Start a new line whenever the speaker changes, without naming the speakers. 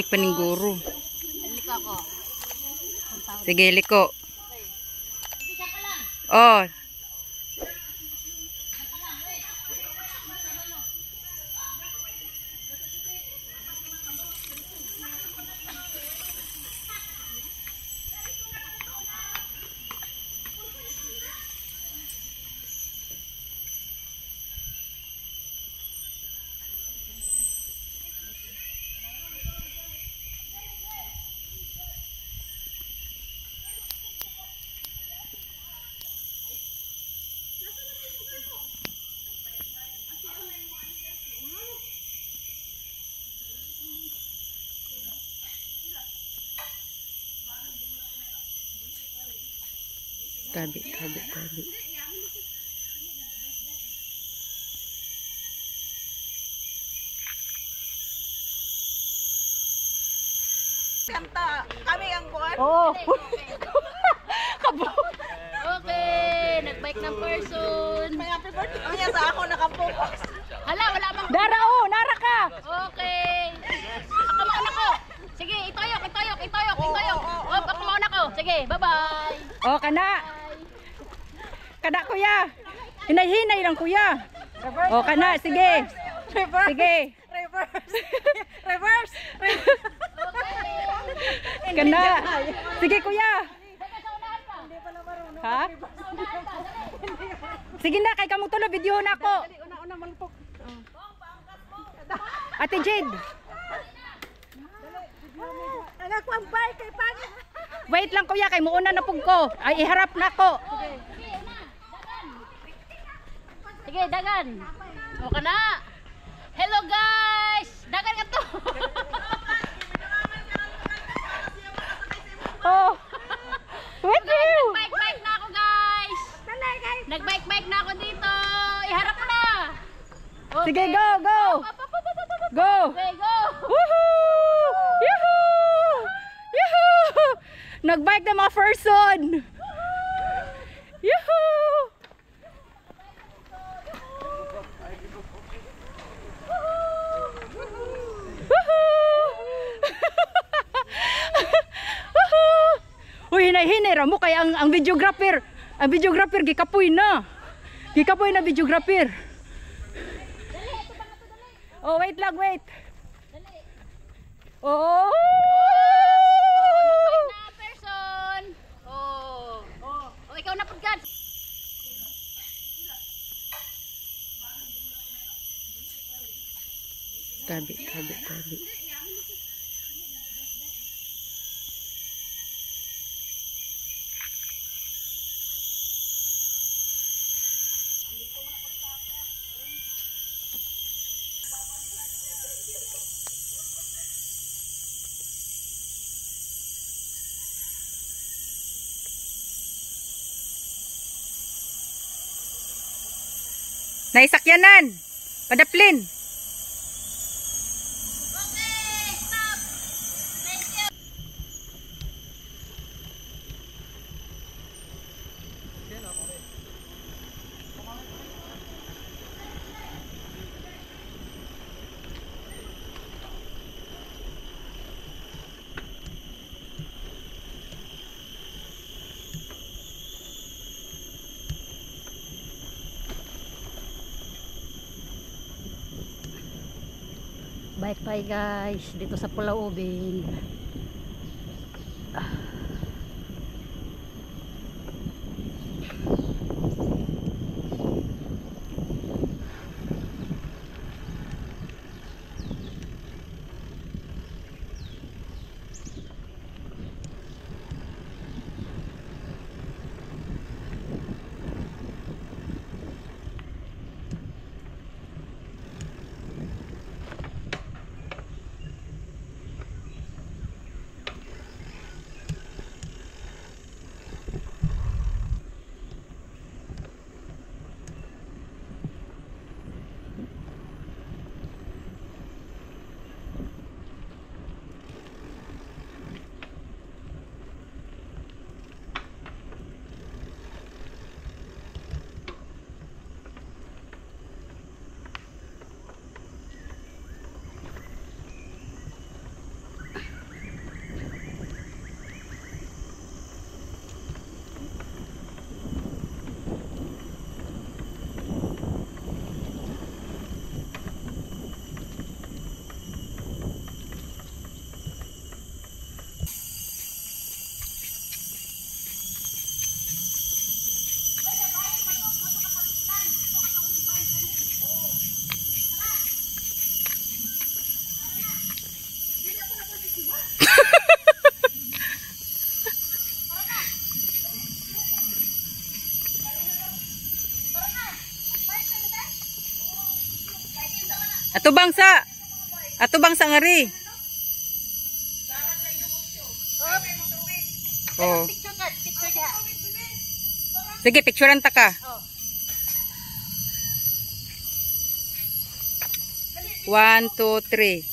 pa ning guro.
Liko ako.
Sige, liko. Oh. Tabi, tabi, tabi.
Kanta, kami ang buwan.
Oo.
Okay, nag-bike ng person.
May happy birthday niya sa ako nakapokus.
Hala, wala bang...
Dara oh, nara ka.
Okay. Ako mauna ko. Sige, itoyok, itoyok, itoyok, itoyok. Oh, ako mauna ko. Sige, bye-bye.
Oh, kana. Kana kuya. Hinay-hinay lang kuya. Oh, kana, sige.
Reverse.
Sige.
Reverse. Reverse.
Kana. Sige kuya. Ha? Sige na, kay kamong tulo, video na ako.
Una-una malpok.
Ate Jade,
Anak ang bike kay pangit.
wait lang kuya, kay muuna na pug ko. Ay, iharap na ko.
Sige, dagan. O ka na. Hello guys! Dagan ka to.
Oh. Wait you.
Nag-bike-bike na ako guys. Nag-bike-bike na ako dito. Iharap mo na. Okay.
Sige, go, go.
Up, up, up, up, up, up.
Go.
Okay, go.
Woohoo! Yahoo! Yahoo! Nagbike na mga person. Yahoo! Woohoo! Uy, hinay-hinay ra mo kay ang ang videographer, ang videographer gikapoy na. Gikapoy na videographer. Oh, wait lang, wait. Oh!
Nag-bike na person. Oh. Oh, ikaw na pagkat.
Tabi, tabi, tabi. Naisakyanan. Padaplin.
Bike tayo guys. Dito sa Pulau
Atubang sa. Atubang sa ngari. Oh. Sige, picturean ta ka. One, two, three.